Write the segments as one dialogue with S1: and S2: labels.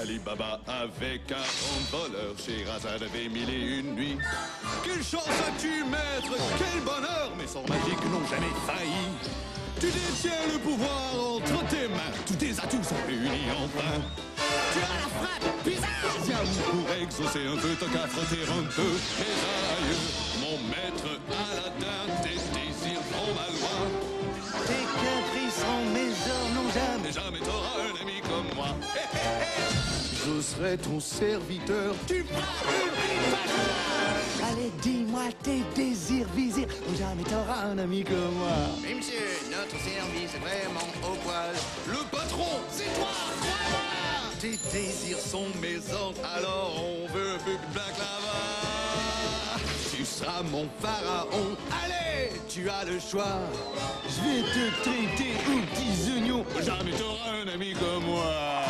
S1: Ali Baba avec un voleur chez Razad avait mille et une nuits. Quelle chance as-tu, maître? Quel bonheur Mes sorts magiques n'ont jamais failli. Tu détiens le pouvoir entre tes mains. Tous tes atouts sont réunis enfin. Tu as la frappe bizarre Viens pour exaucer un peu, t'as qu'à frotter un peu les aïeux. Mon maître Aladdin, tes Je serai ton serviteur. Tu feras.
S2: Allez, dis-moi tes désirs, visirs. Ou jamais t'auras un ami comme moi.
S3: Oui, monsieur, notre service est vraiment au poil.
S1: Le patron, c'est toi, crois-moi. Tes désirs sont mes ordres, alors on veut plus de baklava. Tu seras mon pharaon. Allez, tu as le choix. Je vais te traiter aux petits oignons. Jamais t'auras un ami comme moi.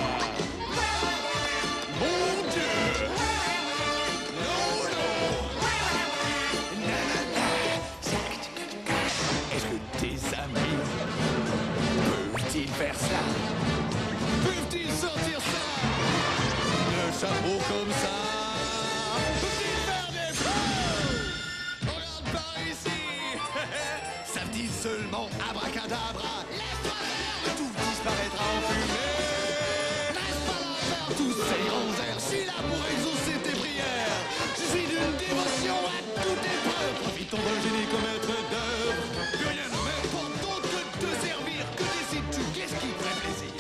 S1: ici! Savent-ils seulement abracadabra? Laisse-toi faire! Tout disparaîtra en fumée! Laisse pas la peur, tous ces grands airs! Je suis là tes prières! Je suis d'une dévotion à toute épreuve! Profitons d'un génie comme maître d'œuvre! Que rien ne m'importe que de te servir! Que décides-tu? Qu'est-ce qui te fait plaisir?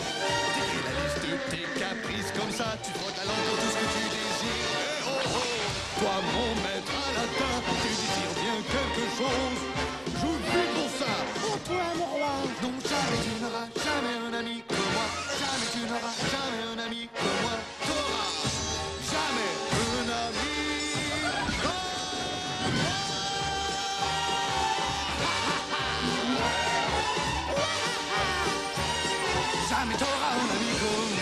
S1: La liste de tes caprices comme ça, tu Câu 一步